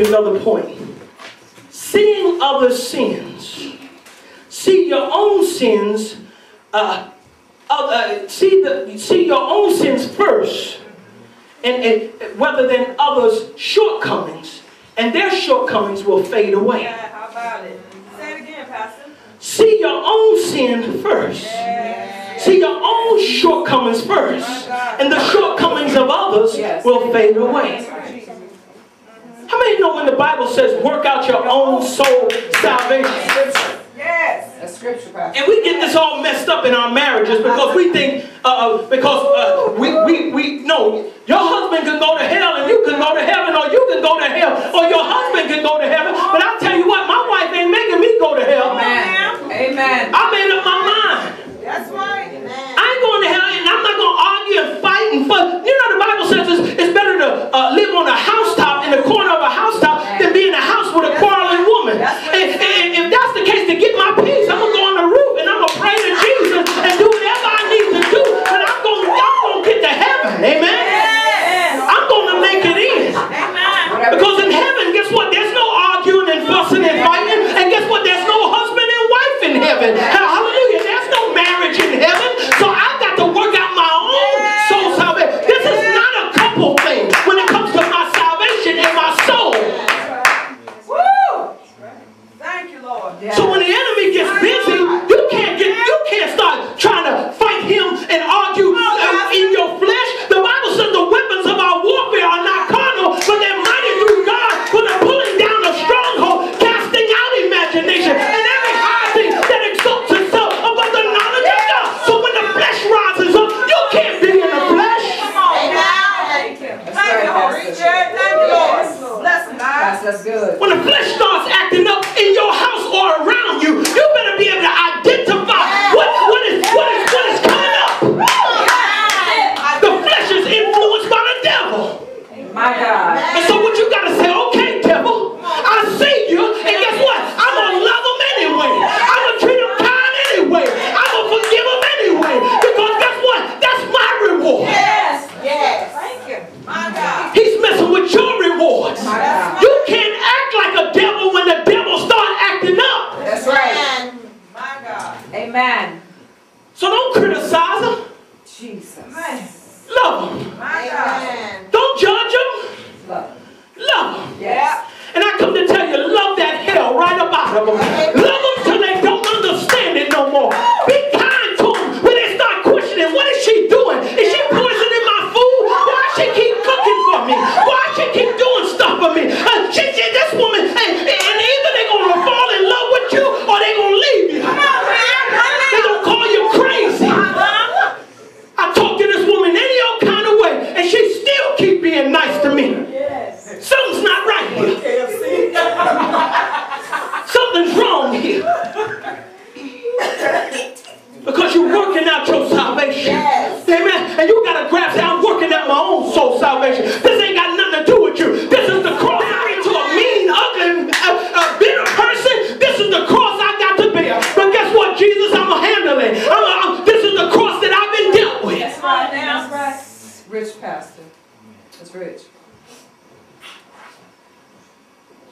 you another point. Seeing others' sins. See your own sins. Uh, uh, see the see your own sins first, and, and rather than others' shortcomings, and their shortcomings will fade away. Yeah, how about it? Say it again, Pastor. See your own sin first. See your own shortcomings first. And the shortcomings of others will fade away. How many know when the Bible says, work out your own soul salvation? Yes. That's scripture, Pastor. And we get this all messed up in our marriages because we think, uh, because uh, we, we, we, no, your husband can go to hell and you can go to heaven, or you can go to hell, or your husband can go to heaven. But I'll tell you what, my wife ain't right up out of them. Love them till they don't understand it no more. Be kind to them when they start questioning, what is she doing? Is she poisoning my food? Why she keep cooking for me? Why she keep doing stuff for me? Uh, she, she, this woman, and, and either they going to fall in love with you or they going to leave you. They going to call you crazy. I talk to this woman any old kind of way, and she still keep being nice to me. Something's not right here. Something's wrong here. Because you're working out your salvation. Amen. And you got to grasp that I'm working out my own soul salvation. This ain't got nothing to do with you. This is the cross I get to a mean, ugly, uh, uh, bitter person. This is the cross I got to bear. But guess what, Jesus? I'm going to handle it. I'm a, I'm- this is the cross that I've been dealt with. That's right now. That's right. Rich pastor. That's rich.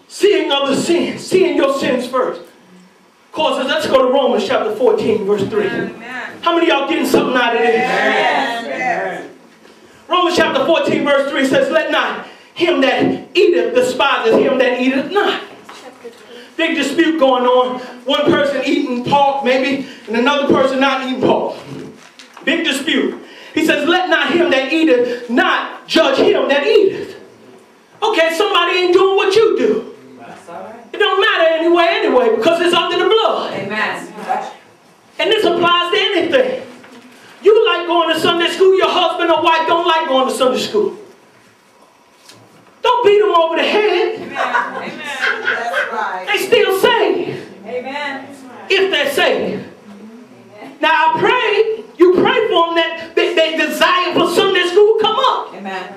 Seeing other sins, seeing your sins first. Causes, let's go to Romans chapter 14, verse 3. Amen. How many of y'all getting something out of this? Yes. Yes. Romans chapter 14, verse 3 says, Let not him that eateth despises him that eateth not. Big dispute going on. One person eating pork, maybe, and another person not eating pork. Big dispute. He says, Let not him that eateth not judge him that eateth. Okay, somebody ain't doing what you do. Right. It don't matter anyway, anyway, because it's under the blood. Amen. And this applies to anything. You like going to Sunday school, your husband or wife don't like going to Sunday school. Don't beat them over the head. Amen. Amen. That's right. They still saved Amen. if they're saved. Now I pray, you pray for them that they, they desire for Sunday school come up. Amen.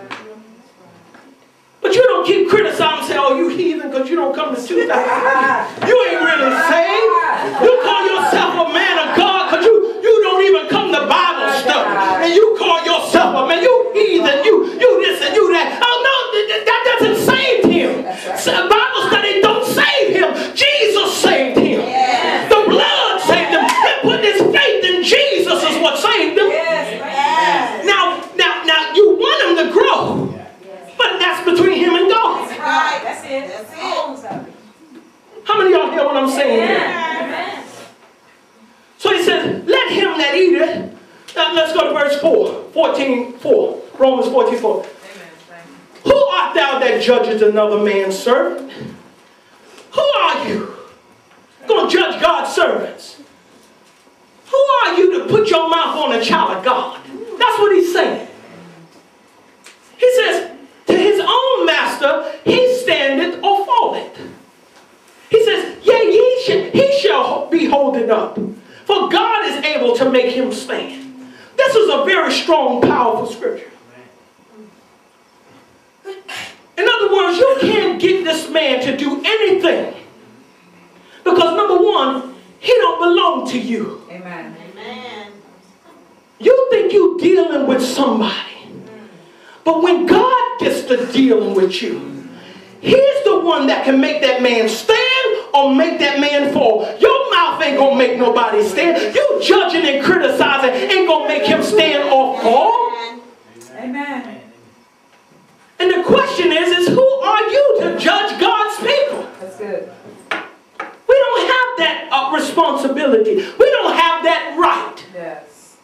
But you don't keep criticizing and say, oh, you heathen because from coming to 2000. You ain't really saved. You call yourself a man of God because you, you don't even come to Bible study. And you call yourself a man. You heathen. You, you this and you that. Oh, no, that, that doesn't save him. Right. Bible study don't save him. Jesus saved him. The blood saved him. He put his faith in Jesus you what I'm saying here. So he says, let him that eateth. Now let's go to verse 4, 14, 4. Romans 14, 4. Who art thou that judges another man's servant? Who are you? Going to judge God's servants. Who are you to put your mouth on a child of God? That's what he's saying. He says, to his own master, he very strong, powerful scripture. In other words, you can't get this man to do anything. Because number one, he don't belong to you. Amen. Amen. You think you're dealing with somebody. But when God gets to dealing with you, he's the one that can make that man stand or make that man fall. Your mouth ain't gonna make nobody stand. You judging and criticizing ain't gonna make him stand or fall. Amen. And the question is, is who are you to judge God's people? That's good. We don't have that uh, responsibility. We don't have that right. Yes.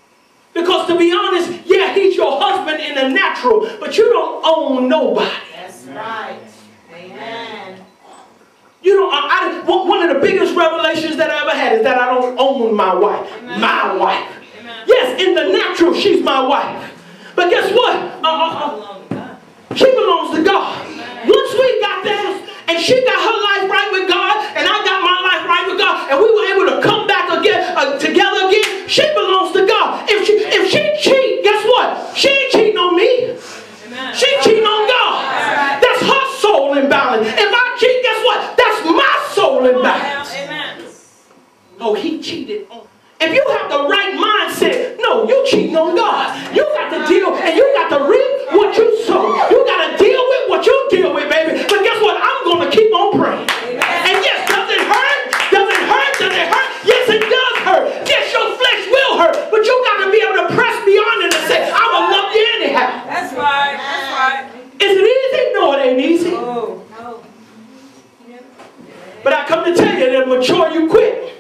Because to be honest, yeah, he's your husband in the natural, but you don't own nobody. That's right. Amen. You know, I, I, one one of the biggest revelations that I ever had is that I don't own my wife. Amen. My wife. In the natural, she's my wife. But guess what? Uh, uh, uh, Belong to God. she belongs to God. Once we got that, and she got her life right with God, and I got my life right with God, and we were able to come back again, uh, together again, she belongs to God. If she if she cheat, guess what? She ain't cheating on me. Amen. She cheating on God. That's her soul imbalance. If I cheat, guess what? That's my soul imbalance. Amen. Oh, he cheated on. If you have the right mindset, no, you cheating on God. You got to deal and you got to reap what you sow. You got to deal with what you deal with, baby. But guess what? I'm going to keep on praying. And yes, does it hurt? Does it hurt? Does it hurt? Yes, it does hurt. Yes, your flesh will hurt. But you got to be able to press beyond it and say, I'm going to love you anyhow. That's right. That's right. Is it easy? No, it ain't easy. Oh. No. But I come to tell you, it'll mature you quick.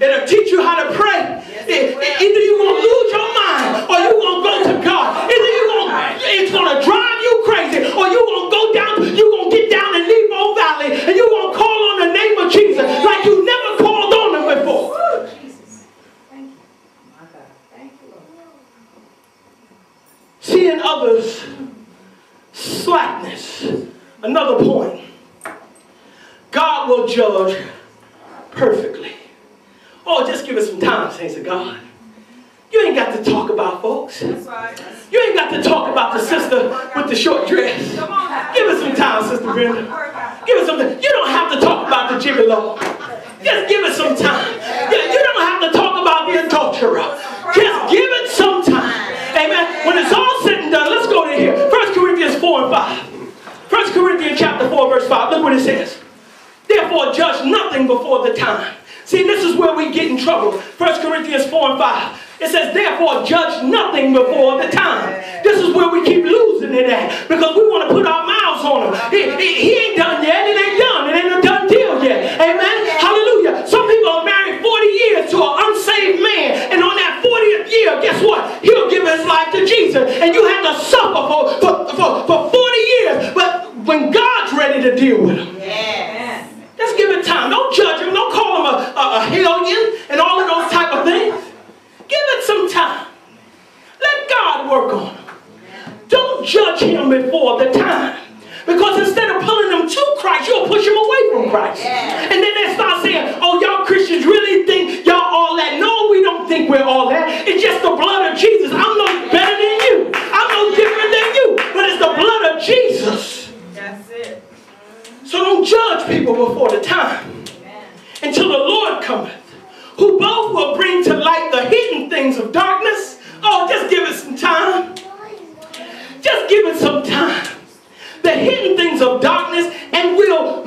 It'll teach you how to pray. E- e- Either you're going to lose your mind or you're going to go to God. Either you're going it's going to drive you crazy or you're going to go down, you're going to get down in Nebo Valley and you're going to call on the name of Jesus like you never called on him before. My God. Thank you, Lord. Seeing others slackness. Another point. God will judge perfectly. Oh, just give us some time, saints of God. You ain't got to talk about folks. That's right. You ain't got to talk about the sister with the short dress. Give us some time, Sister Brenda. Give us some time. You don't have to talk about the gigolo. Just give it some time. You, you don't have to talk about the adulterer. Just give it some time. Amen. When it's all said and done, let's go to here. 1 Corinthians 4 and 5. 1 Corinthians chapter 4, verse 5. Look what it says. Therefore, judge nothing before the time. See, this is where we get in trouble. 1 Corinthians 4 and 5. It says, therefore, judge nothing before the time. This is where we keep losing it at because we want to put our mouths on him. He, he- he ain't done yet. It ain't done. It ain't a done deal yet. Amen. Hallelujah. Some people are married 40 years to an unsaved man, and on that 40th year, guess what? He'll give his life to Jesus, and you have to suffer for, for, for, for 40 years. But when God's ready to deal with him, Yes. just give it time. Don't judge him. Don't call him a, a, a hellion and all of those type of things. Give it some time. Let God work on him. Don't judge him before the time. Because instead of pulling him to Christ, you'll push him away from Christ. Yeah. And then they start saying, oh, y'all Christians really think y'all all that. No, we don't think we're all that. It's just the blood of Jesus. I'm no better than you. I'm no different than you. But it's the blood of Jesus. That's it. So don't judge people before the time Amen. until the Lord cometh, who both will bring to light the hidden things of darkness. Oh, just give it some time. Just give it some time. The hidden things of darkness and we'll